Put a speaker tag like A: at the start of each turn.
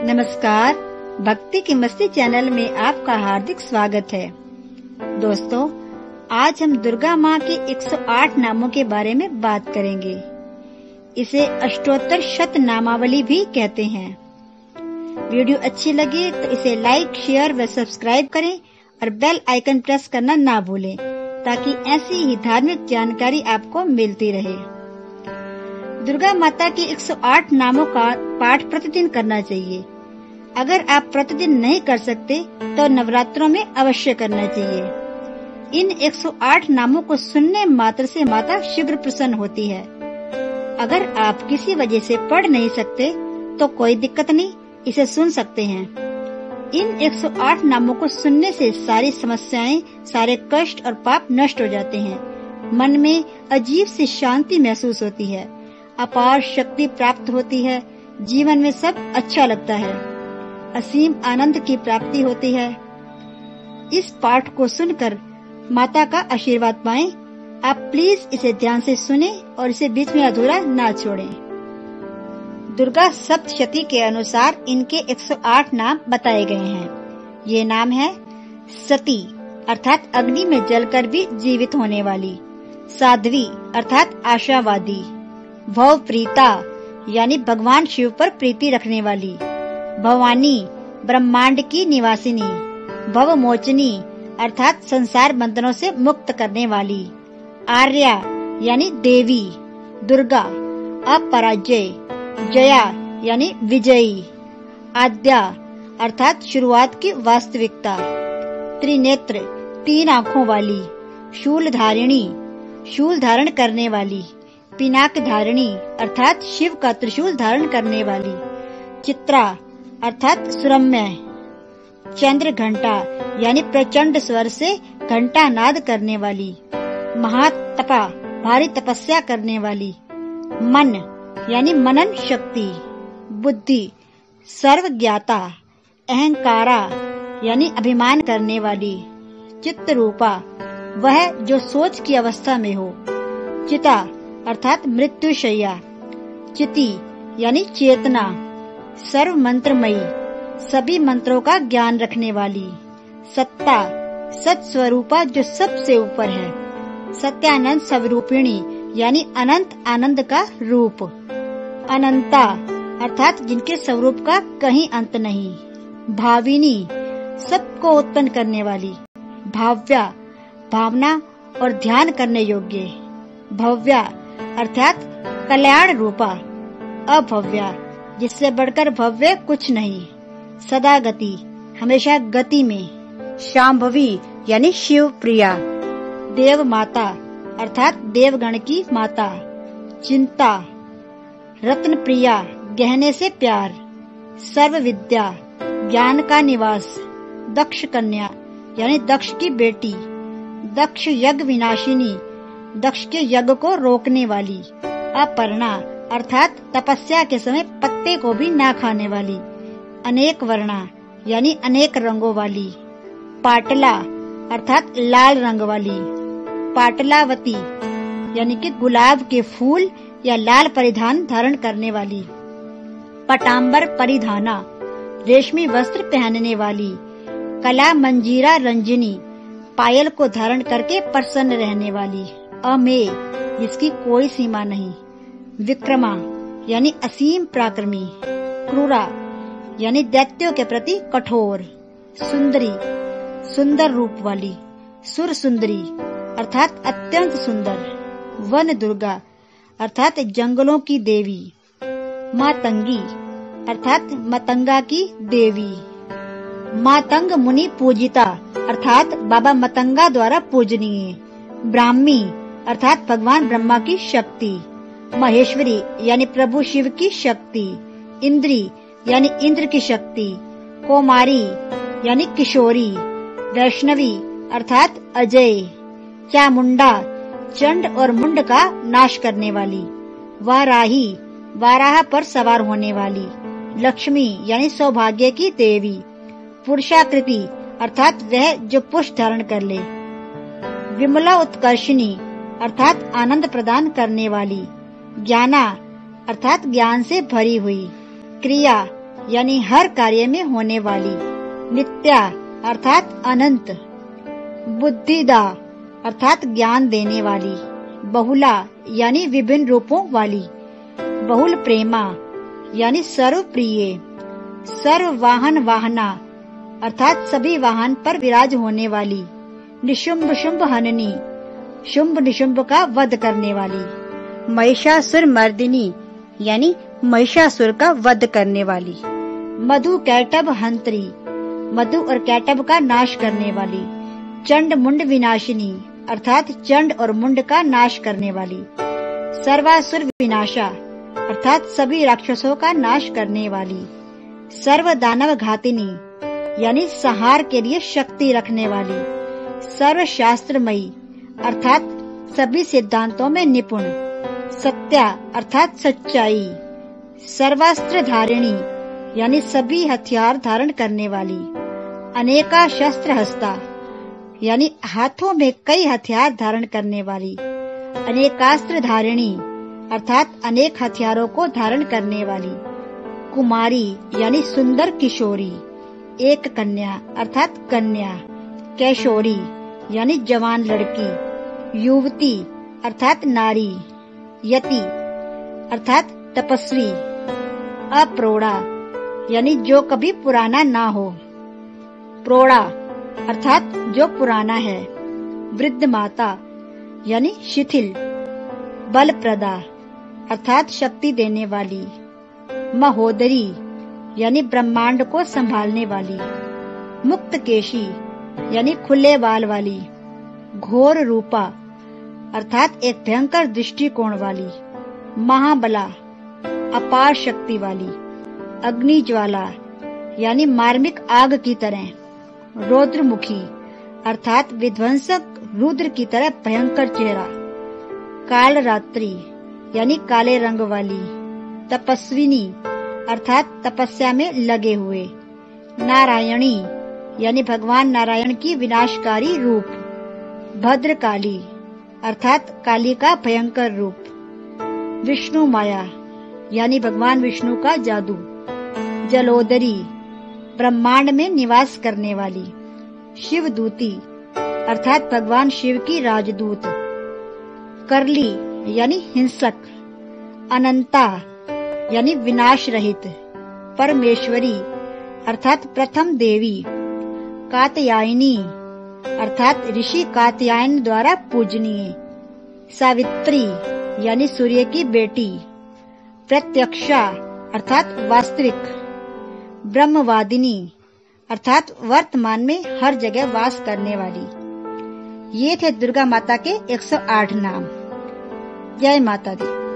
A: नमस्कार। भक्ति की मस्ती चैनल में आपका हार्दिक स्वागत है। दोस्तों, आज हम दुर्गा माँ के 108 नामों के बारे में बात करेंगे। इसे अष्टोत्तर शत नामावली भी कहते हैं। वीडियो अच्छी लगे तो इसे लाइक, शेयर व सब्सक्राइब करें और बेल आइकन प्रेस करना ना भूलें, ताकि ऐसी ही धार्मिक जानकारी आपको मिलती रहे। दुर्गा माता के 108 नामों का पाठ प्रतिदिन करना चाहिए। अगर आप प्रतिदिन नहीं कर सकते तो नवरात्रों में अवश्य करना चाहिए। इन 108 नामों को सुनने मात्र से माता शीघ्र प्रसन्न होती है। अगर आप किसी वजह से पढ़ नहीं सकते तो कोई दिक्कत नहीं, इसे सुन सकते हैं। इन 108 नामों को सुनने से सारी समस्याएँ, सारे कष्ट और पाप नष्ट हो जाते हैं। मन में अजीब सी शांति महसूस होती है। अपार शक्ति प्राप्त होती है, जीवन में सब अच्छा लगता है। असीम आनंद की प्राप्ति होती है। इस पाठ को सुनकर माता का आशीर्वाद पाए। आप प्लीज़ इसे ध्यान से सुने और इसे बीच में अधूरा ना छोड़ें। दुर्गा सप्तशती के अनुसार इनके 108 नाम बताए गए हैं। ये नाम है सती, अर्थात अग्नि में जलकर भी जीवित होने वाली। साध्वी, अर्थात आशावादी। भव प्रीता, यानी भगवान शिव पर प्रीति रखने वाली। भवानी, ब्रह्मांड की निवासिनी भव मोचनी अर्थात संसार बंधनों से मुक्त करने वाली। आर्या, यानी देवी। दुर्गा, अपराजय। जया, यानी विजयी। आद्या, अर्थात शुरुआत की वास्तविकता। त्रिनेत्र, तीन आँखों वाली। शूल धारिणी शूल धारण करने वाली। पिनाक धारणी, अर्थात शिव का त्रिशूल धारण करने वाली। चित्रा, अर्थात सुरम्य। चंद्र घंटा यानी प्रचंड स्वर से घंटा नाद करने वाली। महातपा, भारी तपस्या करने वाली। मन, यानी मनन शक्ति। बुद्धि सर्व ज्ञाता अहंकारा, यानी अभिमान करने वाली। चित्त रूपा वह जो सोच की अवस्था में हो। चिता अर्थात मृत्यु शैया चिति यानी चेतना सर्व मंत्रमयी सभी मंत्रों का ज्ञान रखने वाली, सत्ता सत स्वरूपा जो सबसे ऊपर है, सत्यानंद स्वरूपिणी, यानी अनंत आनंद का रूप, अनंता, अर्थात जिनके स्वरूप का कहीं अंत नहीं, भाविनी, सबको उत्पन्न करने वाली, भाव्या, भावना और ध्यान करने योग्य, भव्या अर्थात कल्याण रूपा, अभव्या, जिससे बढ़कर भव्य कुछ नहीं। सदा गति हमेशा गति में। शाम्भवी यानी शिव प्रिया देव माता अर्थात देवगण की माता। चिंता रत्न प्रिया गहने से प्यार। सर्व विद्या ज्ञान का निवास। दक्ष कन्या, यानी दक्ष की बेटी। दक्ष यज्ञ विनाशिनी दक्ष के यज्ञ को रोकने वाली। अपर्णा, अर्थात तपस्या के समय पत्ते को भी ना खाने वाली। अनेक वर्णा, यानी अनेक रंगों वाली। पाटला, अर्थात लाल रंग वाली। पाटलावती, यानी कि गुलाब के फूल या लाल परिधान धारण करने वाली। पटाम्बर परिधाना, रेशमी वस्त्र पहनने वाली। कला मंजीरा रंजनी, पायल को धारण करके प्रसन्न रहने वाली। अमेय, जिसकी कोई सीमा नहीं। विक्रमा, यानी असीम प्राक्रमी। क्रूरा, यानी दैत्यों के प्रति कठोर। सुंदरी, सुंदर रूप वाली। सुर सुंदरी, अर्थात अत्यंत सुंदर। वन दुर्गा, अर्थात जंगलों की देवी। मातंगी, अर्थात मतंगा की देवी। मातंग मुनि पूजिता, अर्थात बाबा मतंगा द्वारा पूजनीय। ब्राह्मी अर्थात भगवान ब्रह्मा की शक्ति, महेश्वरी यानी प्रभु शिव की शक्ति, इंद्री यानी इंद्र की शक्ति, कोमारी यानी किशोरी, वैष्णवी अर्थात अजय चामुंडा चंड और मुंड का नाश करने वाली, वाराही, वाराह पर सवार होने वाली, लक्ष्मी यानी सौभाग्य की देवी, पुरुषाकृति अर्थात वह जो पुष्ट धारण कर ले। विमला उत्कर्षणी अर्थात आनंद प्रदान करने वाली। ज्ञाना, अर्थात ज्ञान से भरी हुई। क्रिया, यानी हर कार्य में होने वाली। नित्या, अर्थात अनंत। बुद्धिदा, अर्थात ज्ञान देने वाली। बहुला, यानी विभिन्न रूपों वाली। बहुल प्रेमा, यानी सर्व प्रिय सर्व वाहन वाहना अर्थात सभी वाहन पर विराज होने वाली। निशुंभ शुंभ हननी शुंभ निशुंभ का वध करने वाली। महिषासुर मर्दिनी, यानी महिषासुर का वध करने वाली। मधु कैटब हंत्री, मधु और कैटब का नाश करने वाली। चंड मुंड विनाशिनी, अर्थात चंड और मुंड का नाश करने वाली। सर्वासुर विनाशा, अर्थात सभी राक्षसों का नाश करने वाली। सर्व दानव घातिनी, यानी सहार के लिए शक्ति रखने वाली। सर्व शास्त्रमयी अर्थात सभी सिद्धांतों में निपुण। सत्या अर्थात सच्चाई। सर्वास्त्र धारिणी यानी सभी हथियार धारण करने वाली। अनेका शस्त्र हस्ता यानी हाथों में कई हथियार धारण करने वाली। अनेकास्त्र धारिणी अर्थात अनेक हथियारों को धारण करने वाली। कुमारी, यानी सुंदर किशोरी। एक कन्या, अर्थात कन्या। कैशोरी, यानी जवान लड़की। युवती, अर्थात नारी, यति, अर्थात तपस्वी, अप्रोड़ा, यानी जो कभी पुराना ना हो। प्रोड़ा, अर्थात जो पुराना है। वृद्ध माता यानी शिथिल बल प्रदा अर्थात शक्ति देने वाली। महोदरी, यानी ब्रह्मांड को संभालने वाली। मुक्त केशी यानी खुले बाल वाली। घोर रूपा अर्थात एक भयंकर दृष्टिकोण वाली, महाबला, अपार शक्ति वाली, अग्नि ज्वाला, यानी मार्मिक आग की तरह, रौद्रमुखी, अर्थात विध्वंसक रुद्र की तरह भयंकर चेहरा, काल रात्रि, यानी काले रंग वाली, तपस्विनी, अर्थात तपस्या में लगे हुए, नारायणी, यानी भगवान नारायण की विनाशकारी रूप, भद्रकाली। अर्थात काली का भयंकर रूप। विष्णु माया, यानी भगवान विष्णु का जादू। जलोदरी, ब्रह्मांड में निवास करने वाली। शिव दूती अर्थात भगवान शिव की राजदूत। करली, यानी हिंसक। अनंता, यानी विनाश रहित। परमेश्वरी, अर्थात प्रथम देवी। कात्यायनी अर्थात ऋषि कात्यायन द्वारा पूजनीय। सावित्री, यानी सूर्य की बेटी। प्रत्यक्षा, अर्थात वास्तविक। ब्रह्मवादिनी, अर्थात वर्तमान में हर जगह वास करने वाली। ये थे दुर्गा माता के 108 नाम। जय माता दी।